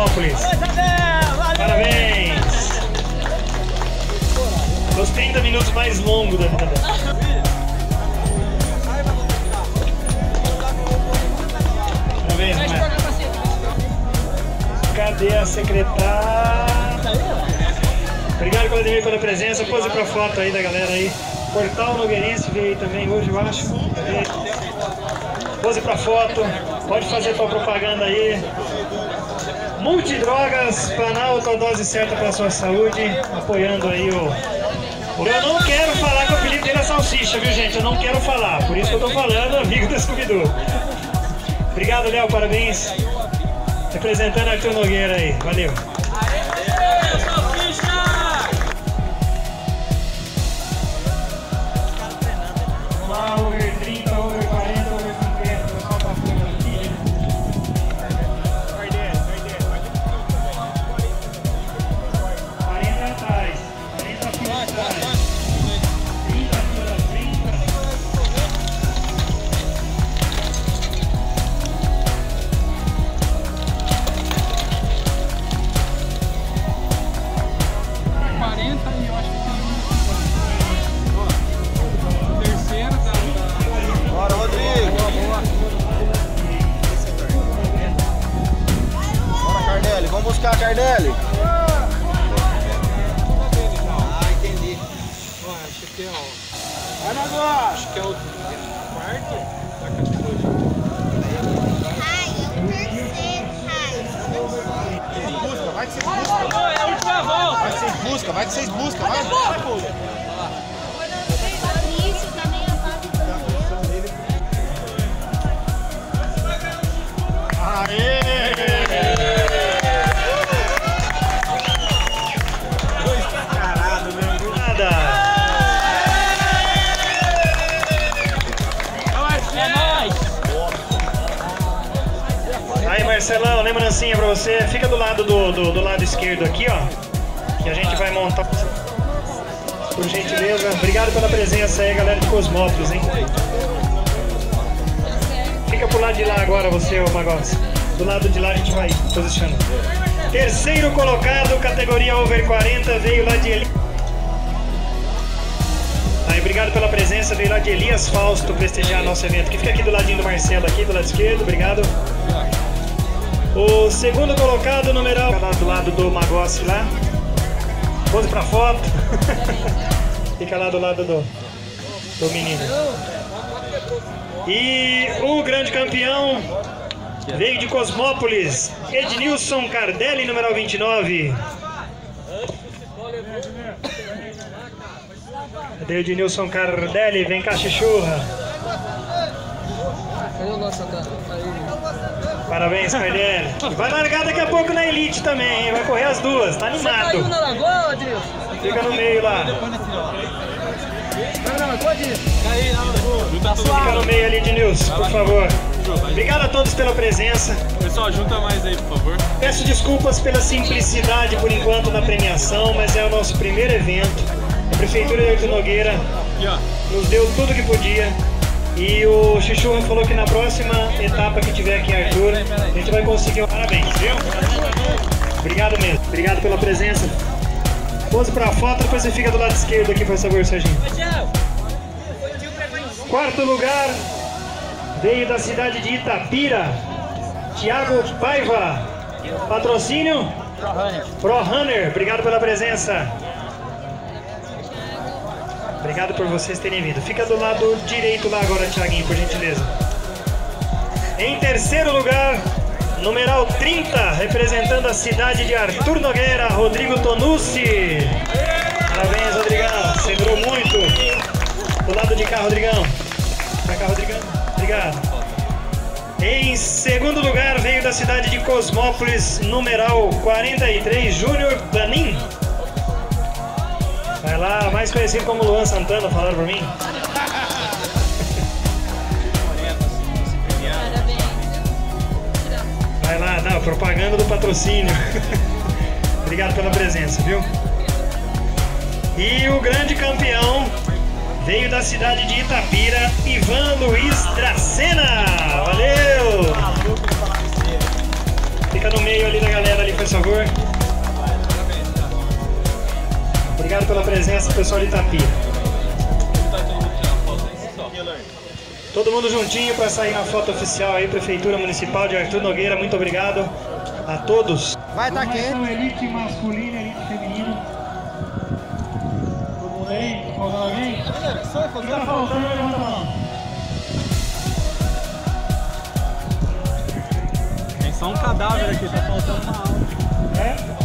Cosmópolis. Parabéns! Os 30 minutos mais longos da vida dela. Parabéns, Maia. Cadê a secretária? Obrigado, Vladimir, pela presença. Pose pra foto aí da galera aí. Portal Nogueirense veio aí também hoje, eu acho. Pose pra foto. Pode fazer tua propaganda aí. Multidrogas, Planalto, a dose certa para sua saúde. Apoiando aí o. Eu não quero falar que o apelido dele é salsicha, viu gente? Eu não quero falar. Por isso que eu tô falando, amigo do Scooby-Doo. Obrigado, Léo. Parabéns. Representando Arthur Nogueira aí. Valeu. 40 e eu acho que tem um. Tá, tá. Bora, Rodrigo! Vamos buscar a Cardelli! Então? Ah, entendi. Acho que é o. Vai agora! Acho que é o. vai que vocês buscam. Vai que vocês buscam, vai que vocês buscam. Vai, vai, pô. É Aê! Dois carados, meu. Nada. É nóis! Aí, Marcelão, lembrancinha pra você. Fica do lado do, do, do lado esquerdo aqui, ó. Que a gente vai montar. Por gentileza. Obrigado pela presença aí, galera de Cosmópolis, hein? Fica pro lado de lá agora, você, ô Magos. Do lado de lá a gente vai posicionando. Terceiro colocado, categoria over 40, veio lá de Eli. Aí, obrigado pela presença, veio lá de Elias Fausto prestigiar nosso evento. Que fica aqui do ladinho do Marcelo, aqui do lado esquerdo, obrigado. O segundo colocado, numeral, lá do lado do Magossi lá. Pose pra foto. Fica lá do lado do, do menino. E o grande campeão veio de Cosmópolis, Ednilson Cardelli, numeral 29. Cadê o Ednilson Cardelli? Vem cá, Chichurra. Cadê o nosso Parabéns, Cardelli. Vai largar daqui a pouco na Elite também, hein? vai correr as duas, tá animado. na lagoa, Adilson? Fica no meio lá. Vai na lagoa? Fica no meio ali, Ednilson, por favor. Obrigado a todos pela presença. Pessoal, junta mais aí, por favor. Peço desculpas pela simplicidade por enquanto na premiação, mas é o nosso primeiro evento. A Prefeitura de Arthur Nogueira nos deu tudo que podia. E o Chuchurra falou que na próxima etapa que tiver aqui em Arthur, a gente vai conseguir parabéns, viu? Obrigado mesmo. Obrigado pela presença. Pose pra foto, depois você fica do lado esquerdo aqui, por favor, Serginho. Quarto lugar, veio da cidade de Itapira, Thiago Paiva. Patrocínio? Pro Runner. Obrigado pela presença. Obrigado por vocês terem vindo. Fica do lado direito lá agora, Thiaguinho, por gentileza. Em terceiro lugar, numeral 30, representando a cidade de Arthur Nogueira, Rodrigo Tonucci. Parabéns, Rodrigão. Segurou muito. Do lado de cá, Rodrigão. Pra cá, Rodrigão. Obrigado. Em segundo lugar, veio da cidade de Cosmópolis, numeral 43, Júnior Danin. Lá, mais conhecido como Luan Santana, falaram pra mim. Vai lá, não, propaganda do patrocínio. Obrigado pela presença, viu? E o grande campeão veio da cidade de Itapira, Ivan Luiz Dracena. Valeu! Fica no meio ali da galera ali, por favor. Obrigado pela presença, pessoal de Itapira. Todo mundo juntinho para sair na foto oficial aí, Prefeitura Municipal de Arthur Nogueira. Muito obrigado a todos. Vai tá quente. elite masculina, elite feminina. Todo mundo aí? Tá faltando alguém? Tá faltando, levanta a mão. Tem só um cadáver aqui, tá faltando uma alma. É?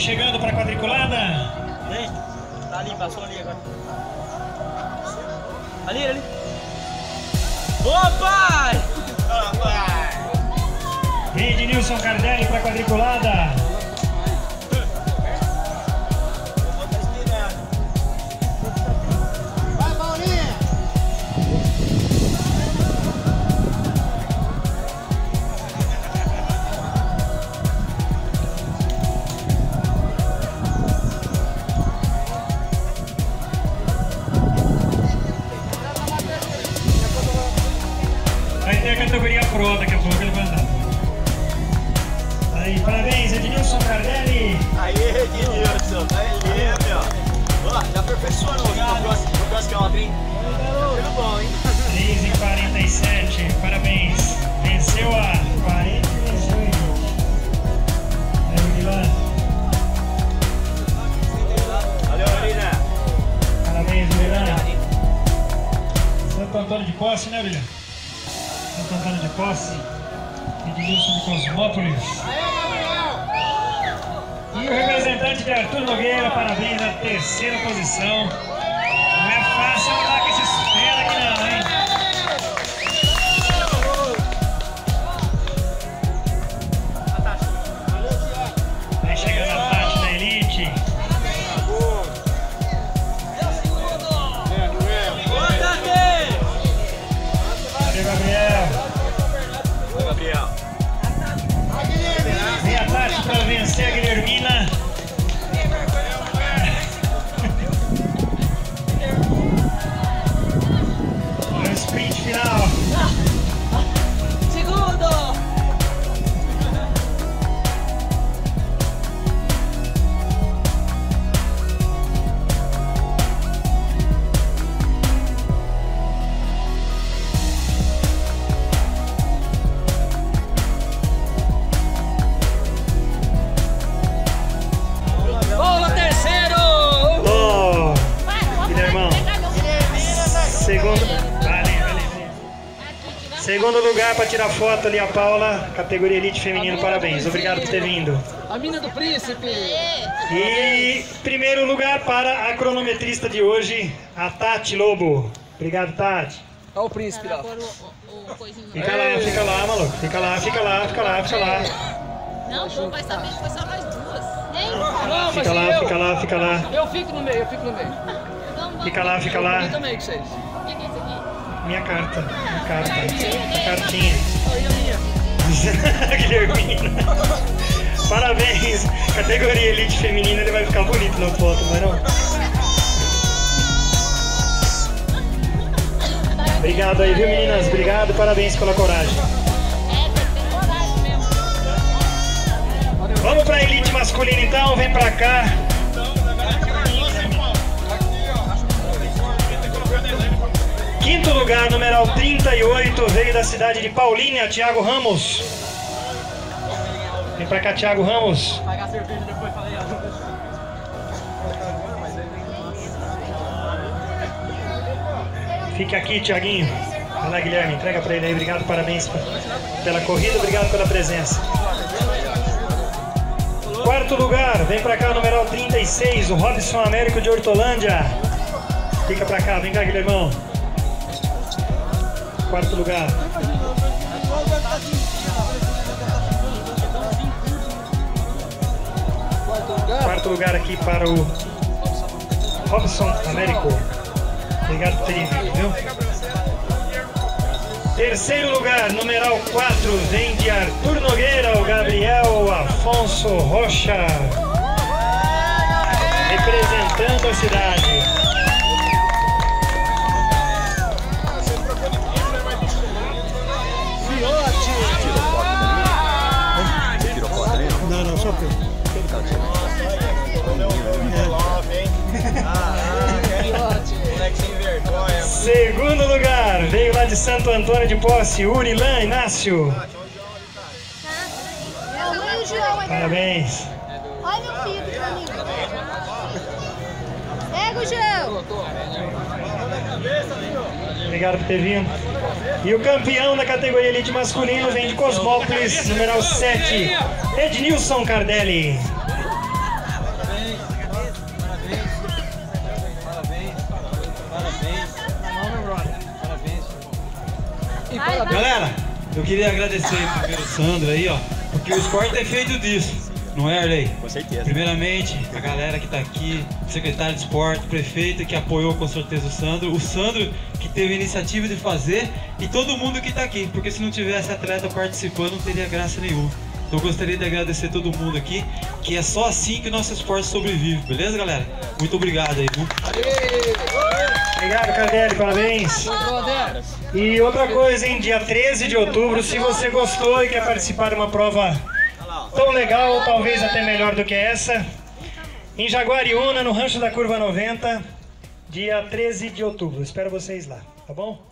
Chegando para a quadriculada. Vem. Tá ali, passou ali agora. Ali, ali. Opa! Vem Ednilson Cardelli para a quadriculada. Edilson, beleza, meu. Ó, já aperfeiçoou no próximo, no próximo quilômetro, hein? Tudo bom, hein? 3 e 47, parabéns. Venceu a 40 e venceu a Ednilson. Aí, Guilherme. Valeu, Marina. Parabéns, Guilherme. Santo Antônio de Posse, né, William? Santo Antônio de Posse. Ednilson de Cosmópolis. E o representante de Arthur Nogueira, parabéns na terceira posição. Para tirar foto ali a Paula, categoria Elite Feminino, parabéns. Obrigado por ter vindo. A mina do príncipe. E primeiro lugar para a cronometrista de hoje, a Tati Lobo. Obrigado, Tati. Olha o príncipe lá. Fica lá, fica lá, maluco. Fica lá, fica lá, fica lá, fica lá. Não, o povo vai saber que foi só nós duas. Hein? Não, mas Fica lá, eu, fica lá, fica lá. eu fico no meio, eu fico no meio. Vamos, vamos. Fica lá, fica Eu lá. também com vocês. Minha carta, minha carta. Cartinha. Guilhermina. Parabéns. Categoria Elite Feminina, ele vai ficar bonito na foto, não vai não? Obrigado aí, viu meninas? Obrigado, parabéns pela coragem. É. Vamos pra Elite Masculina então, vem pra cá. Lugar, numeral 38, veio da cidade de Paulínia, Thiago Ramos. Vem pra cá, Thiago Ramos. Pagar cerveja depois, falei, ó. Fique aqui, Tiaguinho. Vai lá, Guilherme, entrega pra ele aí. Obrigado, parabéns pela corrida, obrigado pela presença. Quarto lugar, vem pra cá, numeral 36, o Robson Américo de Hortolândia. Fica pra cá, vem cá, Guilhermão. Quarto lugar. Quarto lugar. Aqui para o Robson Américo. Obrigado por viu? Terceiro lugar, numeral 4, vem de Arthur Nogueira, o Gabriel Afonso Rocha. Representando a cidade. Moleque sem vergonha. Segundo lugar, veio lá de Santo Antônio de Posse, Urilan Inácio. O do Parabéns. Olha meu filho pra mim. Pega o João. Obrigado por ter vindo. E o campeão da categoria Elite Masculino vem de Cosmópolis, numeral 7, Ednilson Cardelli. Galera, eu queria agradecer primeiro o Sandro aí, ó, porque o esporte é feito disso, não é, Arley? Com certeza. Primeiramente, a galera que tá aqui, o secretário de esporte, o prefeito que apoiou com certeza o Sandro, o Sandro que teve a iniciativa de fazer e todo mundo que tá aqui, porque se não tivesse atleta participando não teria graça nenhuma. Então eu gostaria de agradecer todo mundo aqui, que é só assim que nosso esporte sobrevive, beleza, galera? Muito obrigado aí, viu? Obrigado, Cardelli, parabéns. E outra coisa, hein, dia 13 de outubro, se você gostou e quer participar de uma prova tão legal, ou talvez até melhor do que essa, em Jaguariúna, no Rancho da Curva 90, dia 13 de outubro. Espero vocês lá, tá bom?